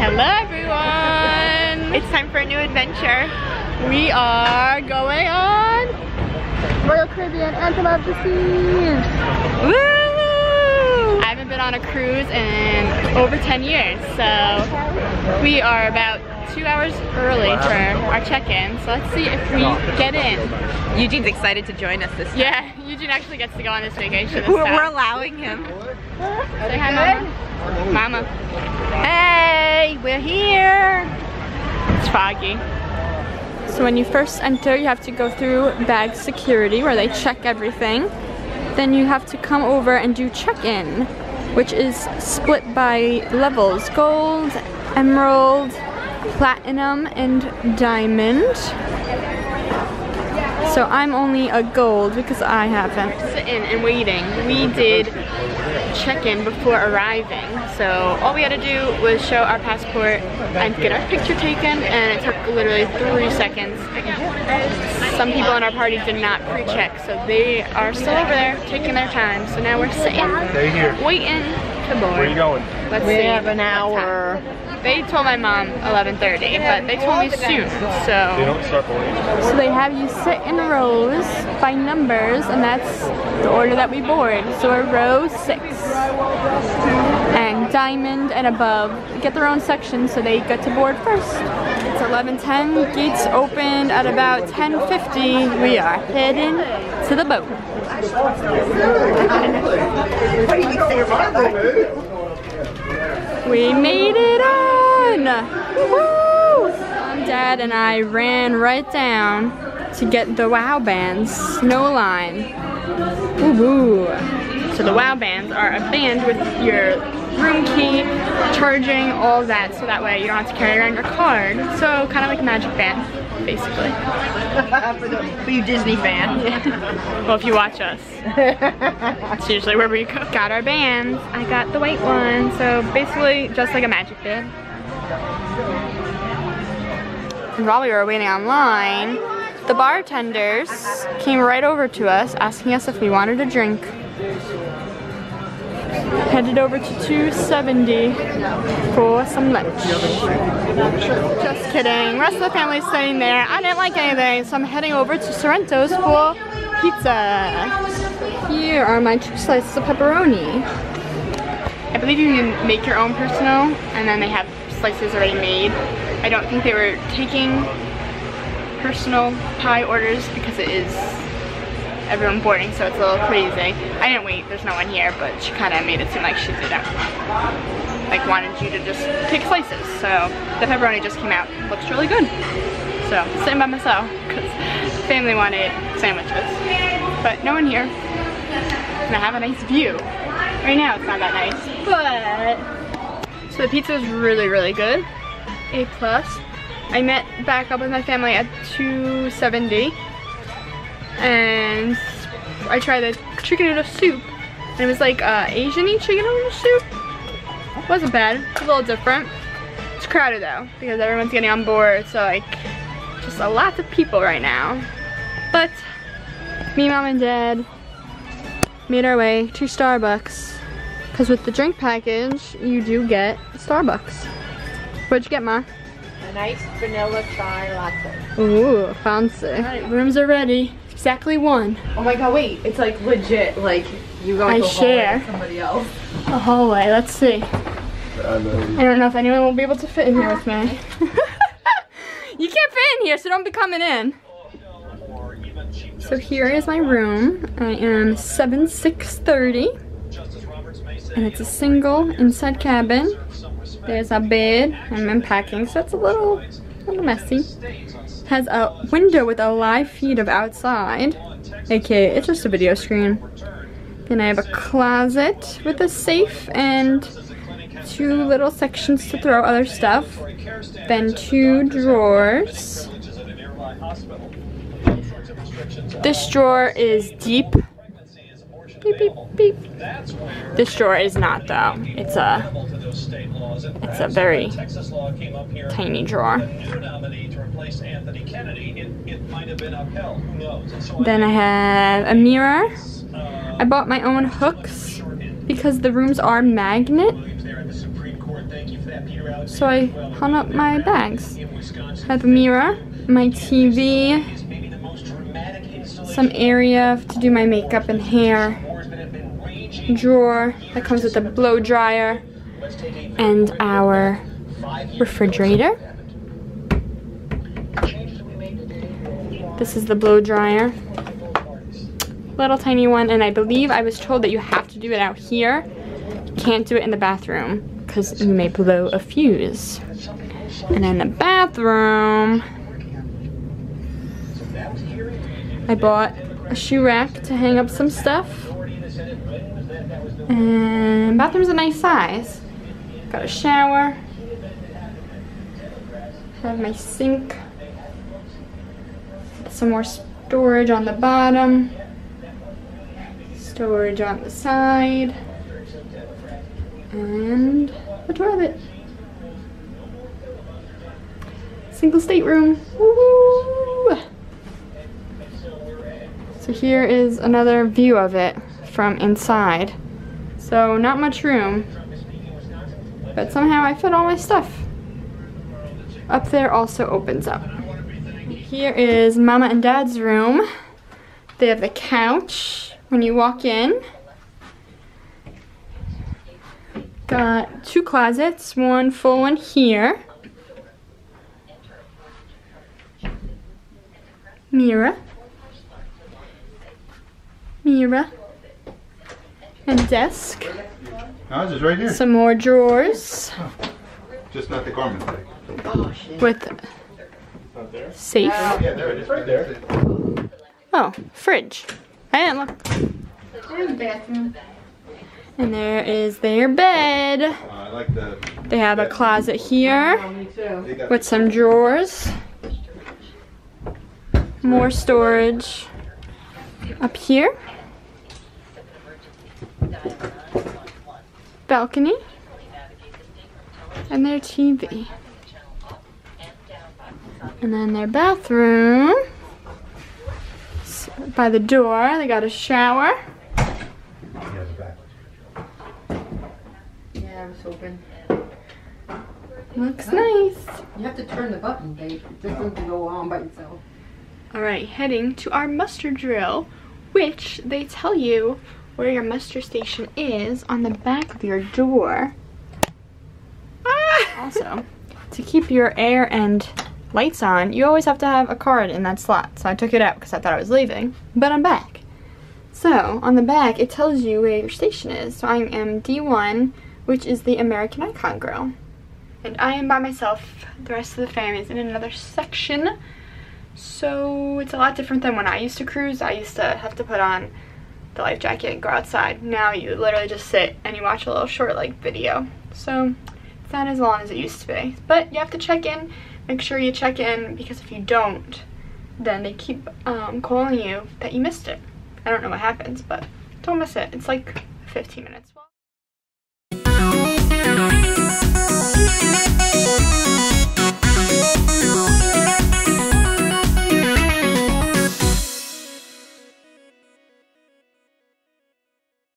Hello everyone! It's time for a new adventure. We are going on Royal Caribbean Anthem of the Seas! Woo! I haven't been on a cruise in over 10 years, so we are about two hours early for our check-in. So let's see if we get in. Eugene's excited to join us this time. Yeah, Eugene actually gets to go on this vacation this We're, time. we're allowing him. Say hi, Mama. Mama. Hey, we're here. It's foggy. So when you first enter, you have to go through bag security where they check everything. Then you have to come over and do check-in, which is split by levels. Gold, emerald, platinum, and diamond. So I'm only a gold because I haven't. Sitting and waiting. We did check-in before arriving. So all we had to do was show our passport and get our picture taken and it took literally three seconds. Some people in our party did not pre-check so they are still over there taking their time. So now we're sitting, Stay here. waiting to board. Where are you going? Let's We see. have an hour. They told my mom 11.30 but they told me soon They so. don't start believing. So they have you sit in rows by numbers, and that's the order that we board. So we're row six. And diamond and above get their own section, so they get to board first. It's 11:10. Gates opened at about 10:50. We are heading to the boat. We made it on! Dad and I ran right down to get the WOW bands, Snow Line. Woo woo. So the WOW bands are a band with your room key, charging, all that, so that way you don't have to carry around your card. So kind of like a magic band, basically. for, the, for you Disney fan. Well, if you watch us, it's usually where we go. Got our bands. I got the white one, so basically just like a magic band. And while we were waiting online, the bartenders came right over to us asking us if we wanted a drink. Headed over to 270 for some lunch. Just kidding. Rest of the family's staying there. I didn't like anything, so I'm heading over to Sorrento's for pizza. Here are my two slices of pepperoni. I believe you can make your own personal, and then they have slices already made. I don't think they were taking personal pie orders because it is everyone boarding, so it's a little crazy. I didn't wait, there's no one here, but she kind of made it seem like she did that. Like wanted you to just take slices. So the pepperoni just came out. Looks really good. So sitting by myself because family wanted sandwiches. But no one here. And I have a nice view. Right now it's not that nice, but so the pizza is really, really good. A plus. I met back up with my family at 270 and I tried the chicken noodle soup and it was like uh, Asian-y chicken noodle soup. Wasn't bad, it's a little different. It's crowded though because everyone's getting on board so like just a lot of people right now. But me, mom, and dad made our way to Starbucks because with the drink package you do get Starbucks. What'd you get, Ma? A nice vanilla chai latte. Ooh, fancy. Alright, rooms are ready. Exactly one. Oh my god, wait. It's like legit. Like, you go I share. somebody else. A hallway, let's see. I. I don't know if anyone will be able to fit in here with me. you can't fit in here, so don't be coming in. So here is my room. I am 7630. And it's a single inside cabin. There's a bed. I'm unpacking, so it's a little, little messy. Has a window with a live feed of outside. aka it's just a video screen. Then I have a closet with a safe and two little sections to throw other stuff. Then two drawers. This drawer is deep. Beep, beep, beep. This drawer is not though. It's a it's a very tiny drawer. Then I have a mirror. I bought my own hooks because the rooms are magnet. So I hung up my bags. have a mirror, my TV, some area to do my makeup and hair, drawer that comes with a blow dryer, and our refrigerator. This is the blow dryer. Little tiny one, and I believe I was told that you have to do it out here. You can't do it in the bathroom because you may blow a fuse. And in the bathroom, I bought a shoe rack to hang up some stuff. And bathroom's a nice size. Got a shower. Have my sink. Some more storage on the bottom. Storage on the side. And a toilet. Single stateroom. So here is another view of it from inside. So not much room, but somehow I fit all my stuff. Up there also opens up. Here is mama and dad's room. They have the couch when you walk in. Got two closets, one full one here. Mira. Mirror. And desk. No, it's just right here. Some more drawers Just not the garment bag. with safe. Yeah, there it is, right there. Oh, fridge. I didn't look. bathroom. And there is their bed. Uh, like the. They have a closet here me too. they got- with some drawers. More storage up here. Balcony. And their TV. And then their bathroom. S- By the door, they got a shower. Yeah. I was hoping. Looks nice. You have to turn the button, babe. It doesn't go on by itself. Alright, heading to our muster drill, which they tell you where your muster station is on the back of your door. Ah! Also, to keep your air and lights on, you always have to have a card in that slot. So I took it out because I thought I was leaving, but I'm back. So, on the back, it tells you where your station is. So I am D1, which is the American Icon Grill. And I am by myself. The rest of the family is in another section. So it's a lot different than when I used to cruise. I used to have to put on the life jacket and go outside. Now you literally just sit and you watch a little short like video. So it's not as long as it used to be. But you have to check in. Make sure you check in because if you don't, then they keep um, calling you that you missed it. I don't know what happens, but don't miss it. It's like 15 minutes.